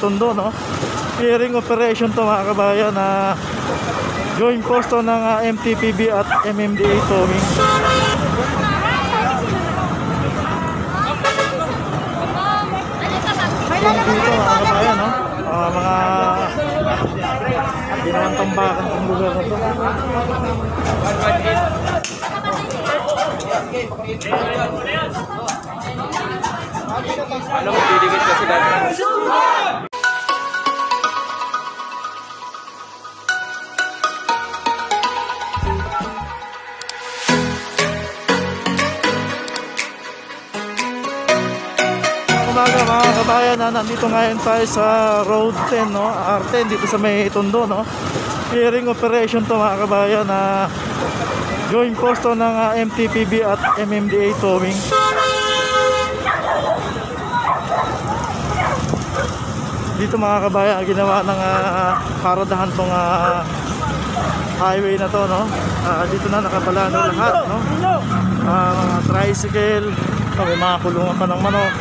Tondo, no? Clearing operation to mga kabayan na joint posto ng ah, MTPB at MMDA towing. Dito mga kabayan, no? Ah, mga ginawang tambakan ng lugar na to. Ano mo, didikit kasi dati. Kabayan, na nandito ngayon tayo sa Road 10, no? R10 dito sa may Tondo, no? Clearing operation to mga kabayan na joint posto ng ah, MTPB at MMDA towing. Dito mga kabayan, ginawa ng uh, paradahan tong ah, highway na to, no? Ah, dito na nakabalano lahat, no? Ah, mga tricycle, may mga kulungan pa ng manok.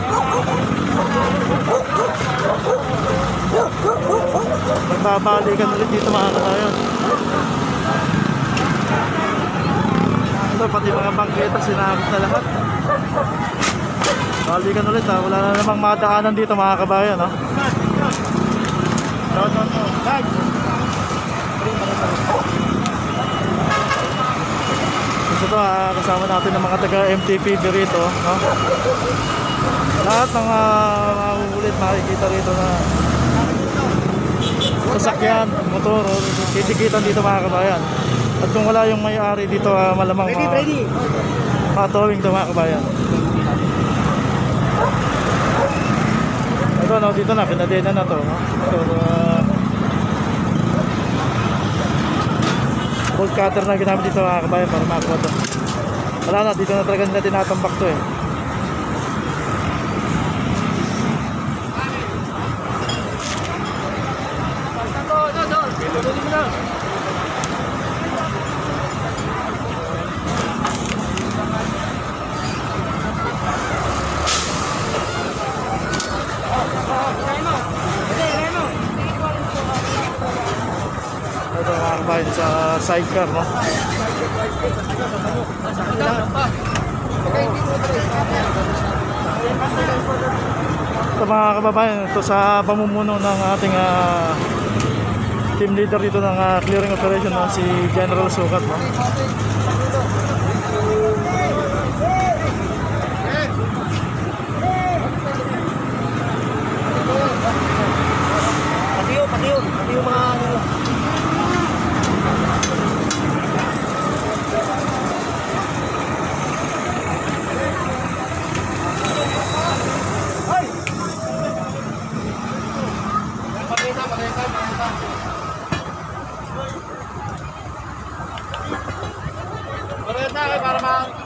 Magbabalikan ulit dito mga kabayan. Ito, pati mga bangketa, sinabot na lahat. Balikan ulit ha, wala na namang madaanan dito mga kabayan. No? No, no, no. Guys! Ito ah, kasama natin ng mga taga MTPB rito. No? Lahat ng uh, mahuhulit makikita rito na sasakyan, motor, titikitan dito mga kabayan. At kung wala yung may-ari dito, ah, malamang Ready, mga, ready. mga towing to mga kabayan. Ito, no, dito na, pinadena na to. No? Ito, uh, bolt cutter na ginamit dito mga kabayan para makakuha to. Wala na, dito na talaga nila tinatambak to eh. Ito mga kabayan sa sidecar, no? Ito mga kababayan, ito sa pamumuno ng ating ah, team leader dito ng ah, clearing operation no? si General Sukat. No? Patiyo, patiyo. Patiyo mga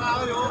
makakayo.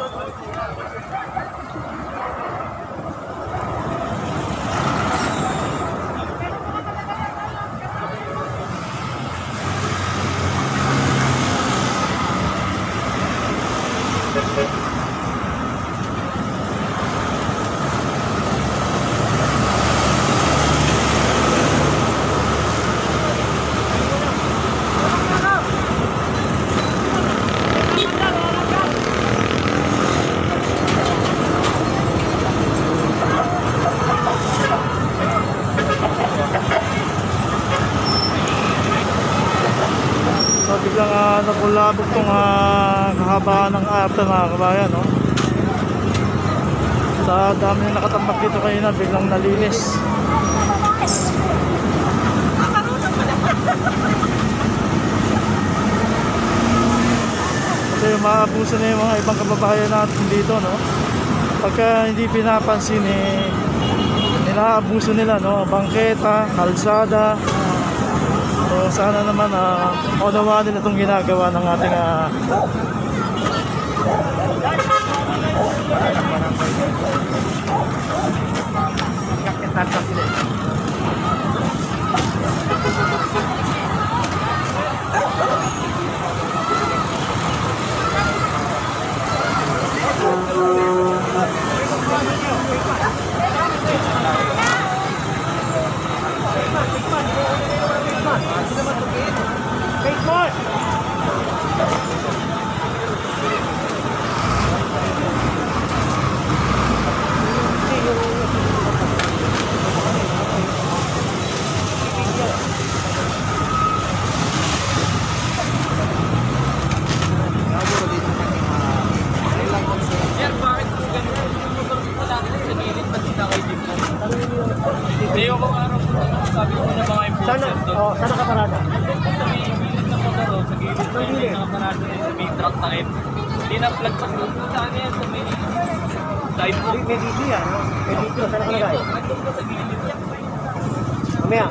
So biglang uh, napulabog tong uh, arte mga kabayan. No? Sa dami na nakatambak dito kanina, biglang nalinis. Kasi maabuso na yung mga ibang kababayan natin dito, no? Pagka hindi pinapansin, eh, nilaabuso nila, no? Bangketa, kalsada, So sana naman uh, maunawaan nila itong ginagawa ng ating uh, sa takip. Hindi na plug pa. Saan yan? Sa may side po. May video yan, no? May video, sana ka lagay? Nandun po sa gilid. Mamaya.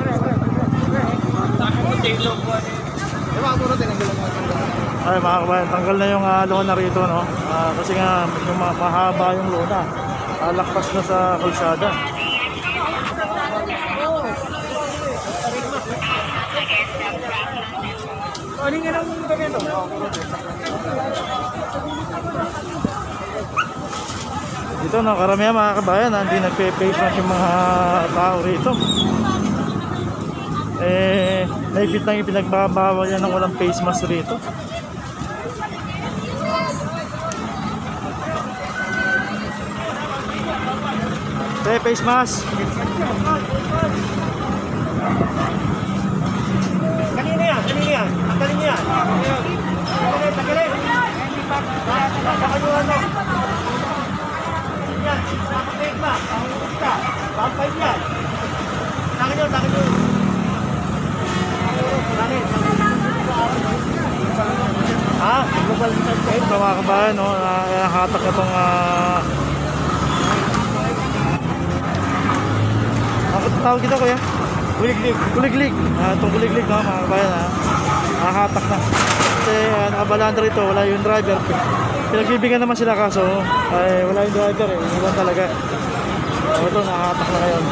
Saan po sa ilog po. ano yun. Ay mga kabayan, tanggal na yung uh, lona rito no. Ah, kasi nga yung ma- mahaba yung lona. Ah, lakpas na sa kalsada. Ano nga nang ganito? Dito no, karamihan mga kabayan, ah, hindi nagpe-face mask yung mga tao rito. Eh, naipit lang yung pinagbabawal yan ng walang face mask rito. Okay, face mask. Kanina yan, kanina yan. Ang kanina yan. Tagilid, tagilid. Baka yung ano. Yan, nakapit na. Nakapit ka. Bampay yan. Takin yun, takin yun. Takin. Ha? Global Ito mga kabayan, no, uh, hatak na itong uh, Ako tawag kita kuya? Kuliglig. Kuliglig. Ah, itong kuliglig no, mga kabayan ha. Nahatak na. Kasi uh, nakabalaan na rito, wala yung driver. Pinagbibigyan naman sila kaso ay wala yung driver eh. Iwan talaga. So, ito, nahatak na ngayon.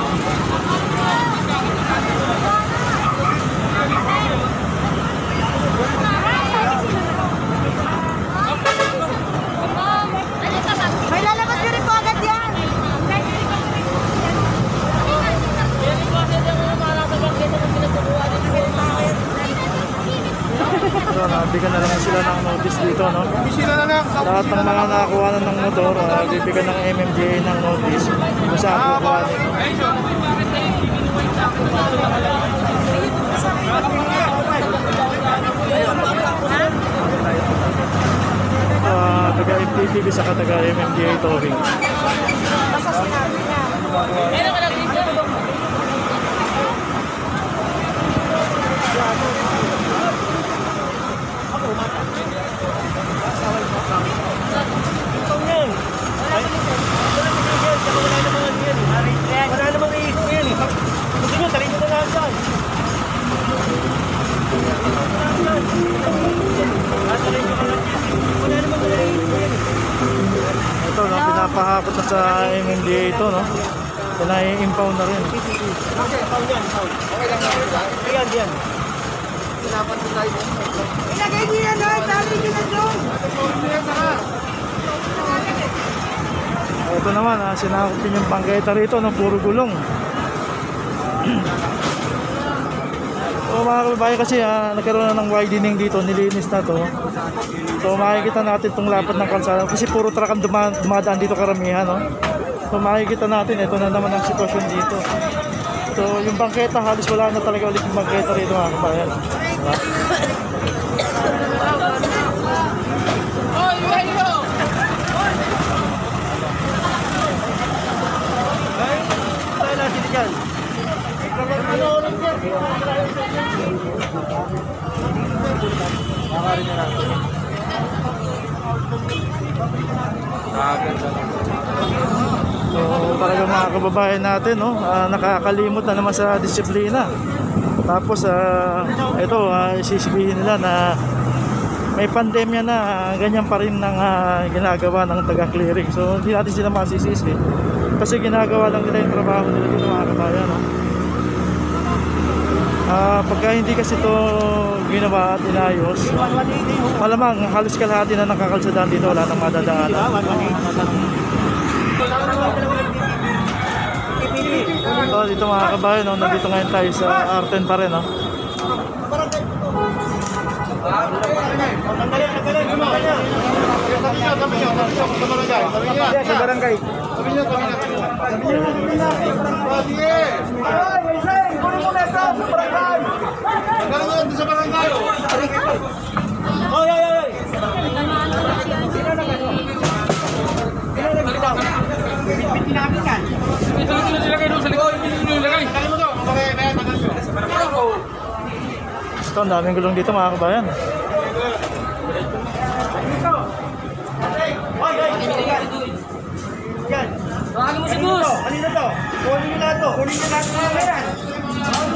May lalabas nyo rin po agad yan. So, nabigyan na lang sila ng notice dito, no? Lahat ng mga nakakuha na ng motor, uh, bibigyan ng MMDA ng notice kung saan kukuhanin. Uh, taga MTPB sa taga MMDA towing. Basta sinabi niya. Ikaw yan. Ay, wala namang tigil, saka wala namang ano yan. Wala namang iisip yan eh. Gusto nyo, talin nyo na lang dyan. Ah, na yan eh. Ito, no, pinapahakot na sa MMDA ito, no? Pinai-impound na rin. Okay, pound yan, pound. Okay lang Ayan, yan. Ilagay niyo yan doon. Tali niyo na doon. Ito naman, ah, sinakop din yung bangketa rito ng puro gulong. So mga kababayan kasi ah, nagkaroon na ng widening dito, nilinis na to. So makikita natin itong lapad ng kalsada kasi puro truck ang duma- dumadaan dito karamihan. No? So makikita natin, ito na naman ang sitwasyon dito. So yung bangketa halos wala na talaga ulit yung bangketa rito mga kababayan. Diba? Tayo lang sila dyan. Ano oras yan? So talaga mga kababayan natin, no, ah, nakakalimot na naman sa disiplina. Tapos ah, ito, uh, sisibihin nila na may pandemya na ganyan pa rin ng ah, ginagawa ng taga-clearing. So hindi natin sila masisisi. Kasi ginagawa lang nila yung trabaho nila dito mga kabayan. No? Ah, pagka hindi kasi ito ginawa at inayos, malamang halos kalahati na nakakalsadaan dito, wala nang madadaanan. So, dito mga kabayan, no, nandito ngayon tayo sa Arten pa rin. No? Sabi niya, sa barangay. Presa sa barangay! Kailangan sa barangay! Oy, oy, oy! Sino na kayo? Sino na kayo? Bitbitin namin yan. Ilagay. Kailangan mo to. Okay, kaya tagal nyo. Sa barangay. Ang daming gulong dito mga kabayan. Dito! Okay! Oy, oy! Yan! Bakit mo si Gus? Kanina to! Kunin na to! Kunin na to! Kunin na to!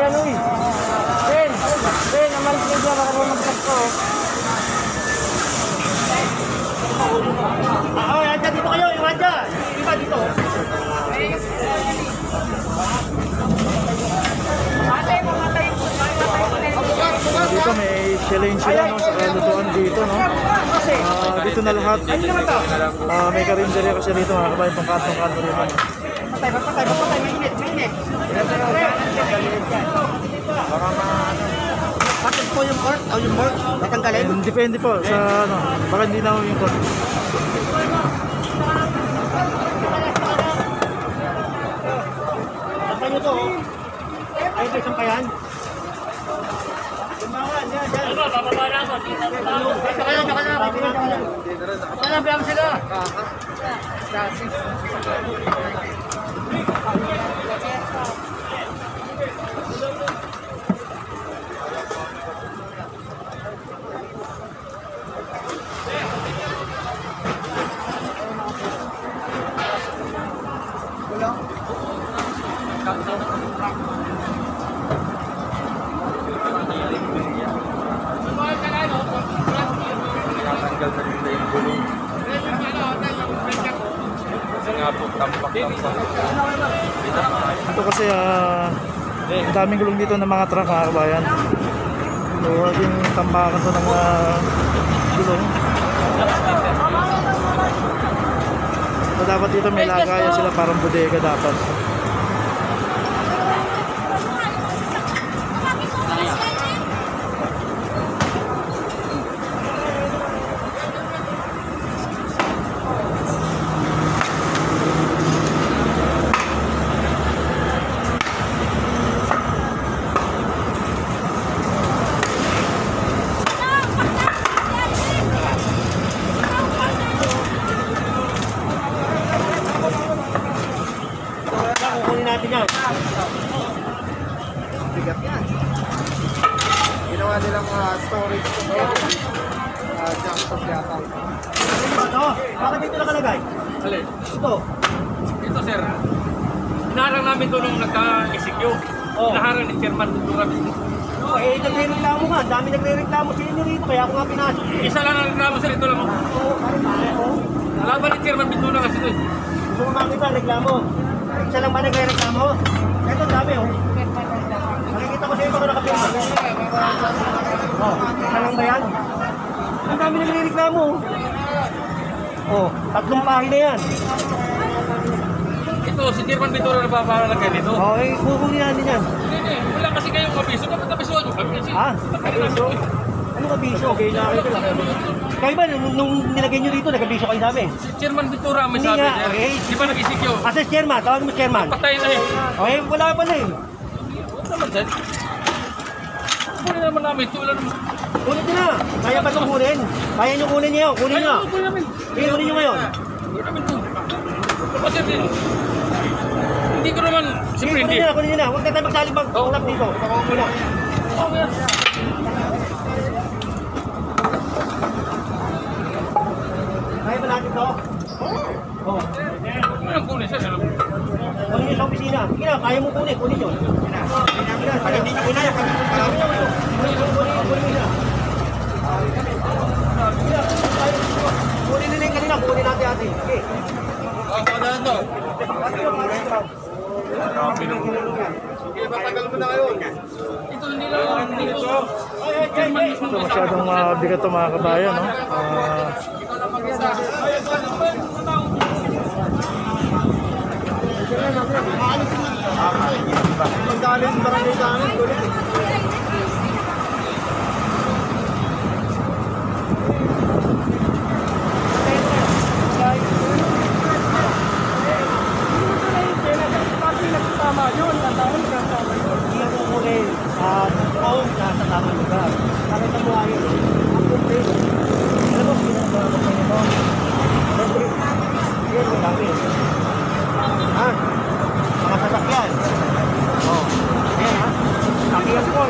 yan, uy. Ben, Ben, amalis ka dyan, baka po magsak ko. Ah, oh, yan dyan, dito kayo, yung dyan. Iba dito. May challenge sila no, sa kalutuan dito. No? Ah, dito na lahat. Ah, may karinderya kasi dito mga kabayan, pangkat-pangkat dito. Patay, patay, patay, mainit, mainit. Bakit po yung court o yung board? Natanggalin? Depende po sa ano, baka hindi na yung court. Saan nyo to? Ay, ito isang kayan? Timbangan, yan, yan. Ano, bababa na ako. Saka yan, saka yan. Saka yan, biyam sila. Tanggal Ah, ang daming gulong dito ng mga truck mga kabayan. So, yung tambakan to ng mga gulong. So, dapat dito may lagayan sila parang bodega dapat. Kukunin natin yan. Bigat yan. Ginawa nilang uh, storage ko. Uh, jump stop yata. Ano? Bakit dito nakalagay? Alin? Ito. Ito sir, hinarang namin doon nung nagka-ECQ. Oh. Hinaharang ni Chairman doon kami. Oh, eh, nagre-reklamo nga. Dami nagre-reklamo sa inyo rito. Kaya ako nga pinasok. Isa lang ang reklamo sir, ito lang. oh. Oo, oh. Laban ni Chairman Binduna kasi doon. Gusto mo makita reklamo. Isa lang ba nagre-reklamo? Ito, dami oh. Nakikita ko sa iyo mga nakapirma. Oh, isa lang ba yan? Ang dami nagre-reklamo. Oh, tatlong pahina yan. Ito, si Chairman Binduna na paparalagay dito. Oh, eh, kukunin natin yan. Hindi. Wala kasi kayong kapiso. Dapat kapisuan nyo kami. Kasi, Ha? Kabiso? Ano kabiso? Okay, nakakita lang. Kayo ba, nung, nung nilagay nyo dito, nagabiso kayo namin? Si Chairman Bindura may Hindi sabi nga, niya. okay. Di ba nag-ECQ? Asa chairman, tawag mo chairman. Patay na eh. Okay, wala pala eh. Huwag naman sir. Kunin naman namin. Wala naman. Kunin nyo na. Kaya ba itong kunin? Kaya nyo kunin nyo. Kunin nyo. Ay, kunin namin. Sige, kunin nyo ngayon. Kunin namin ito. Kasi din. Hindi ko naman. Siyempre kunin hindi. nyo na, kunin nyo na. Huwag na tayo magsalibag. Oo. Ulap dito. Kunin na. Okay yan. Kaya ba natin to? Oo. Anong kunin mo. Kunin nyo sa opisina. Sige na, kunin. Kunin. Sige na. Sige na. Pag hindi kinaya, kami kung kami nyo. Kunin kunin kunin na. Kunin nila yung kanina, kunin natin ate. Okay. Sige, matagal mo na ngayon. Ito masyadong mabigat ito mga kabayan, no? Ah, Magkaling barangay sa amin, kulit. Ha? Mga sasakyan. Oh. Ayan ha. Ang bigas po.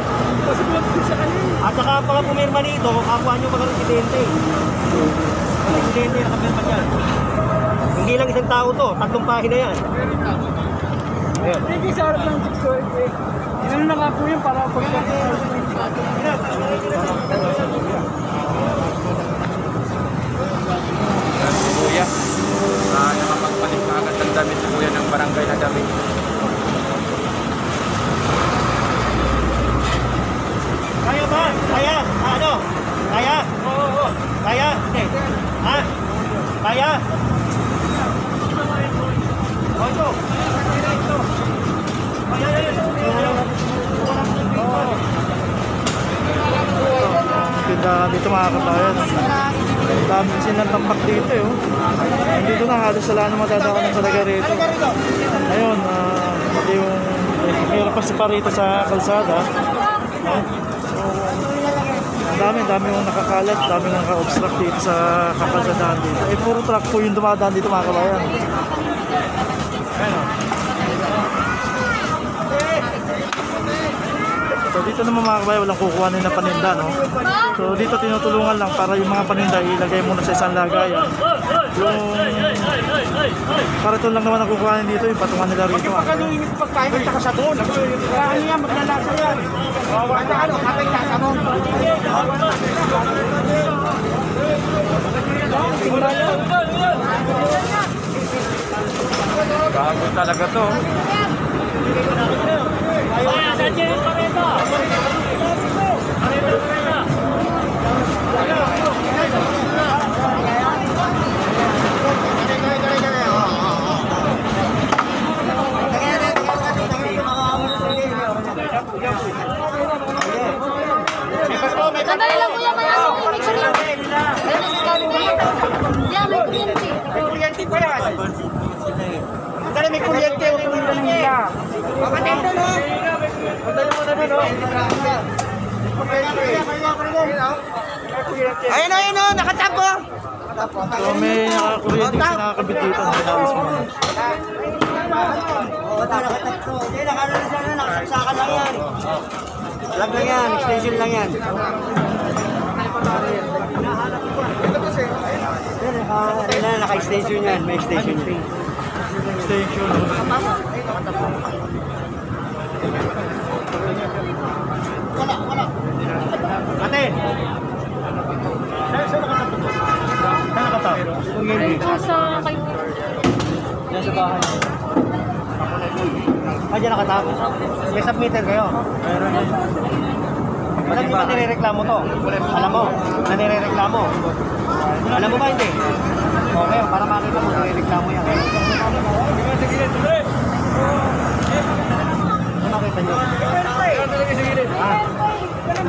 At saka pala pumirma dito, kakuha nyo mga residente. Mga residente nakamirma dyan. Hindi lang isang tao to, tatlong pahina yan. Ayan. Hindi sa harap ng 628. Inano na nga po yun para pag Kuya, uh, nakapagpalit na agad ng damit si Kuya ng damit. Kaya ba? Kaya? Ano? Kaya? Oo, oo. Kaya? Hindi. Ha? Kaya? O ito. Kaya yan. Oo. Tinda dito mga kabayan. Dami kasi ng tambak dito eh. Oh. Dito na halos wala na matadaanan talaga rito. Ayun, ah, pati yung mayroon pa si Parito sa kalsada. No? So, dami, dami yung nakakalat, dami yung naka-obstruct dito sa kakalsadaan dito. Eh, puro truck po yung dumadaan dito mga kabayan. Ayun, So dito naman mga kabayan, walang kukuhanin na paninda, no? So dito tinutulungan lang para yung mga paninda ilagay muna sa isang lagayan. Yung para ito lang naman ang kukuhanin dito, yung patungan nila rito. ah. Pagkaluin pagkain at saka sa doon. Ano yan, maglalasa yan. Ano, ano, kapag nasa mo. Bago talaga to. Sandali lang kuya, may ano, may. Yeah. Kapatid na no? Ayun, ayun, no, nakatapo. So may nakakuryente kasi nakakabit dito. Nakalis mo. Oo, nakatatlo. Hindi, nakano na siya na, nakasaksakan lang yan. Lang lang yan, extension lang yan. Ano na, naka-extension yan, may extension yan. Extension. Ate! Saan saan nakatapo to? Saan nakatapo? Dito sa kayo. Diyan sa bahay. Ah, dyan nakatapos. May submitter kayo? Meron yun. Alam mo ba nirereklamo to? Alam mo, na nirereklamo. Alam mo ba hindi? Okay, para makita mo nirereklamo yan. Ano makita nyo? Ah,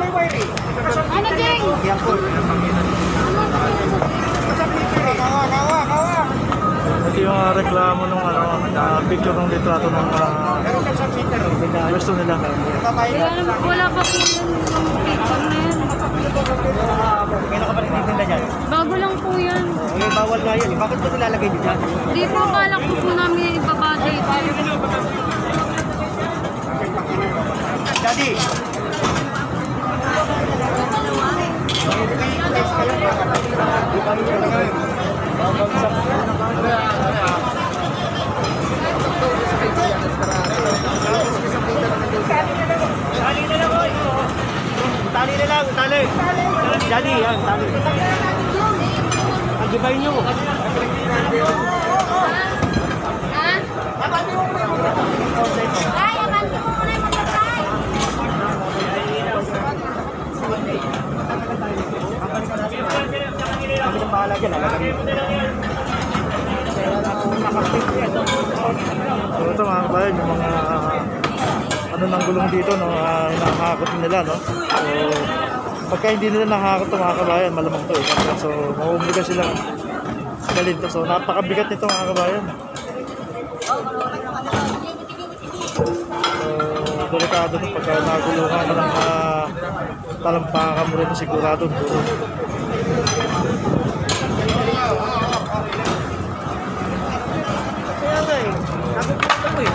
Ano, Jeng? yan po. Kawa, kawa, kawa. Ito yung ah, reklamo nung ano, na picture ng litrato ng uh, gusto nila. Wala, wala pa po yan yung picture na yan. Kailan ka pa nagtitinda dyan? Bago lang po yan. Eh, bawal nga yun. eh. Bakit ko nilalagay nyo dyan? Di po akala ko po namin ibabada ito. Daddy! Tali na lang. Tali tali. Yan, dali. Ang gibay nyo. Ha? Ay, abante mo muna yung magkakay. Kami ng bahala dyan. Lalagay mo. So ito mga kabayan, yung mga nang gulong dito, no, uh, hinahakot nila, no. So, pagka hindi nila nakakot to mga kabayan, malamang to eh. So, mauubliga sila dalhin to. So, napakabigat nito mga kabayan. So, delikado to pagka nagulungan ng uh, talampakan mo rin sigurado. Duro. Kaya nga eh. Sabi ko ito eh.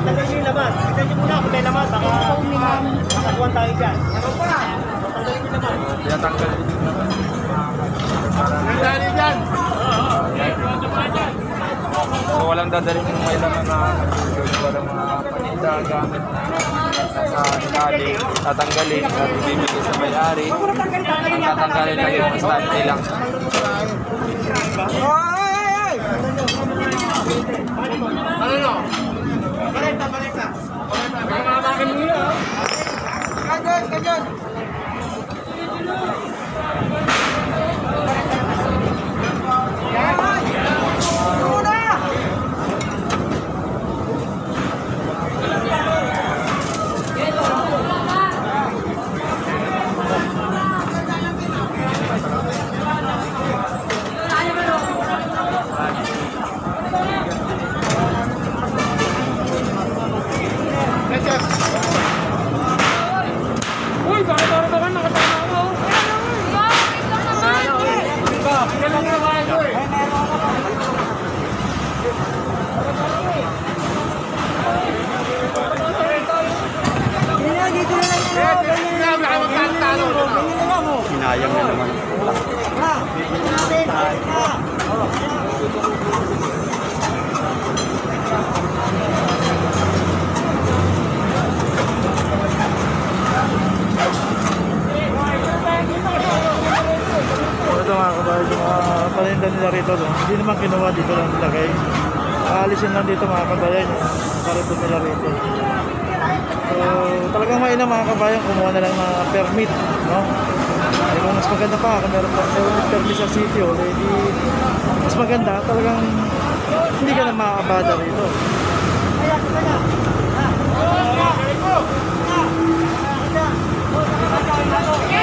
Tagal nyo yung laman. Tignan nyo muna kung may laman. Baka makakuhan tayo dyan. Tanggalin nyo laman. Dali dyan. So walang dadalhin yung may laman na walang mga paninda, gamit sa ilalim, tatanggalin at ibibigay sa may-ari. Ang tatanggalin lang yung stante lang. Ano no? Balita, balita. Kagad, kagad. Hinayang na naman. So ito mga kabayan, yung mga paninda rito, no? hindi naman kinuha dito lang nilagay. Aalisin lang dito mga kabayan, yung karito nila rito. So talagang mainam mga kabayan, kumuha na lang ng permit. No? Ay, kung mas maganda pa, kung meron pa meron permit sa city, o di mas maganda, talagang hindi ka na makakabada rito.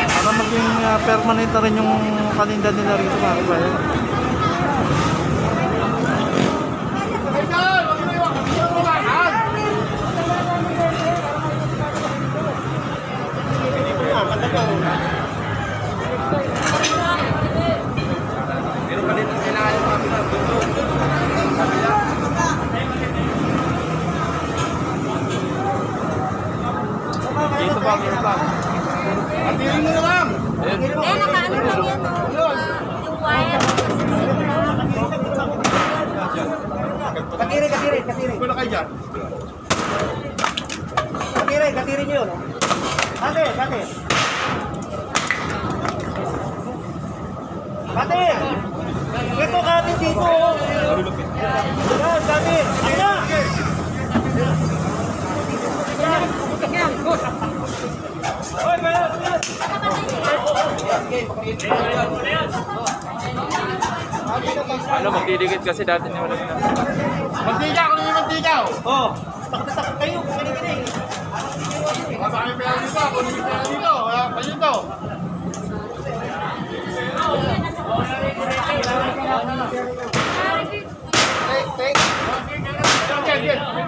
Para maging uh, permanent na rin yung paninda nila rito mga kabayan. Dito ba, meron pa? Atirin mo na lang. Eh, nakaano lang yan. Yung wire. Katiri, katiri, katiri. Wala kayo dyan. Katiri, katiri nyo. no? Kate, kate. Kate! Ito kate dito. oh. Yan, kate. Ako na! Ano, magdidikit kasi dati niya wala na. Mantika, kung yung mantika. Oh, takot-takot kayo. Kini-kini. Baka may pera dito, kung may pera dito. Wala pa dito. Yan, yan.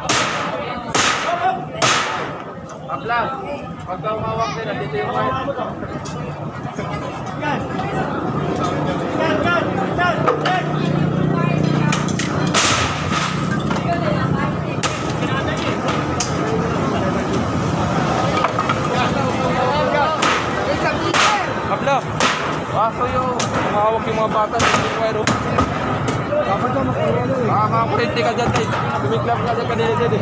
Abla, pagka umawak din, dito yung wire. Yan. Yan, yan, yan, yan. Kaso yung umahawak yung mga bata sa wire. Ah, mga kurente ka dyan, tay. Tumiklap ka dyan kanina dyan eh.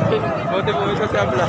Buti po isa si Habla.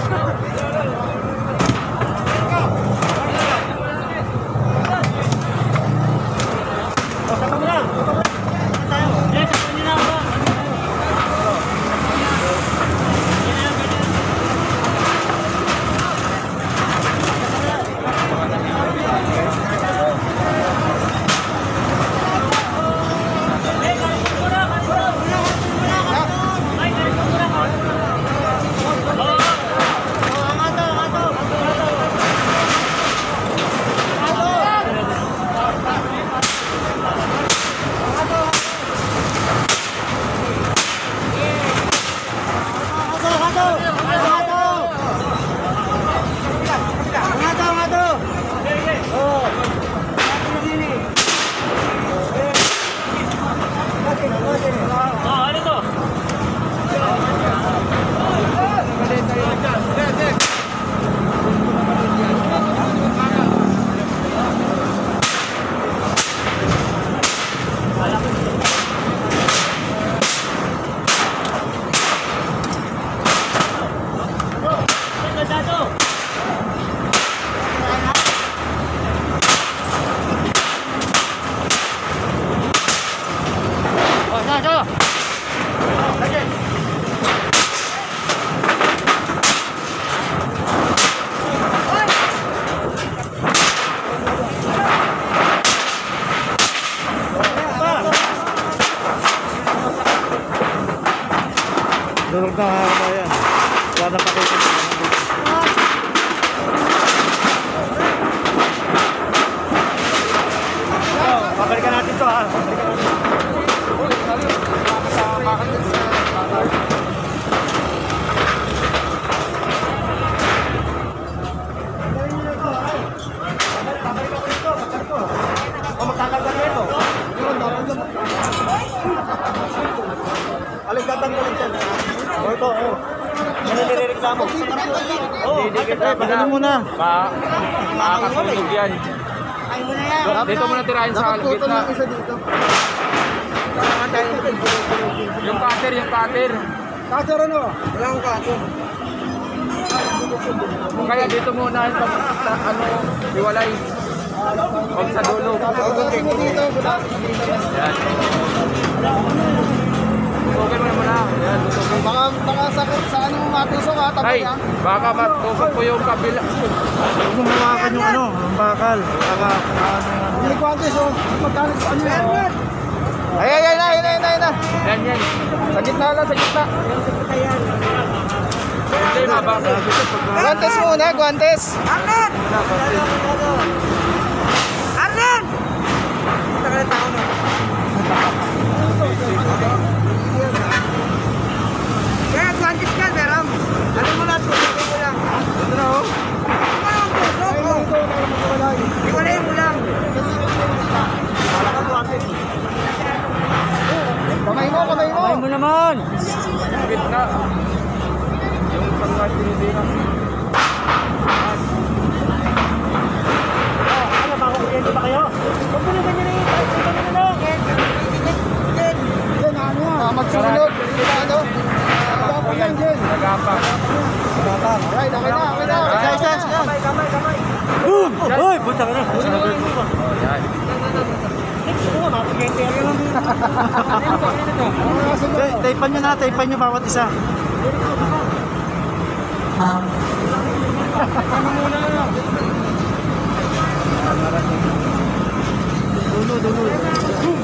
Muna? Ma makakasunog yan. Dito muna tirahin sa gitna. Yung cutter, yung cutter. Cutter ano? Wala akong cutter. Kaya dito muna yung ano, hiwalay. Huwag sa dulo. Mo dito, Yan. Tutukin mo na muna. Yan, tutukin. baka, baka sa, sa ano matusok ha, Ay, baka matusok po yung kabila. Huwag mo hawakan yung ano, ang bakal. Baka ano yung ano. Hindi ko antes oh, magkano ano yan? Ay, ay, ay, ay, ay, ay, ay, Yan, yan. Sa gitna lang, sa gitna. Hindi, mabasa. Guantes muna, guantes. Kaya natin, ipan nyo bawat isa. Um, ano muna? Dulo, dulo.